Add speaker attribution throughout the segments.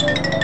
Speaker 1: Thank you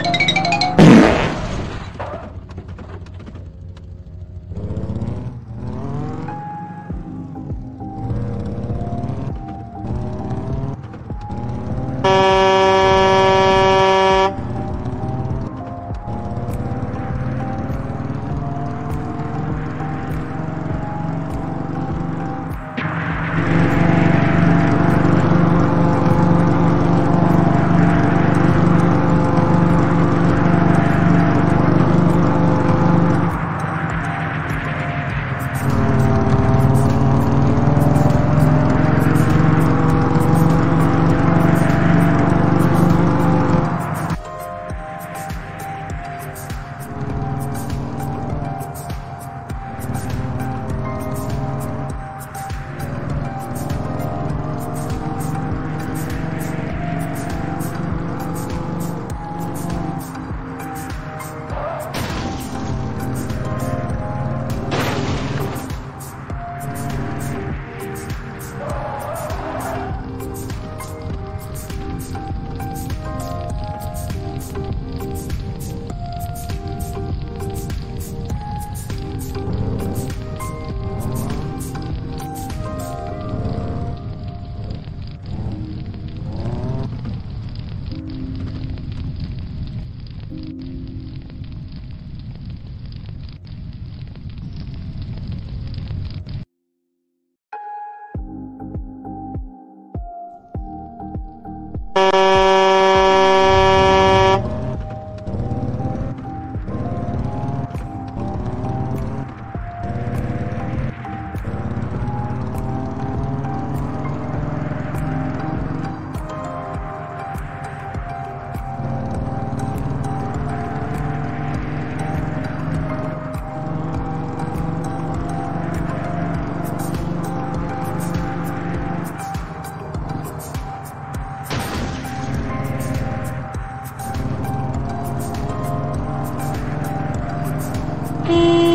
Speaker 1: be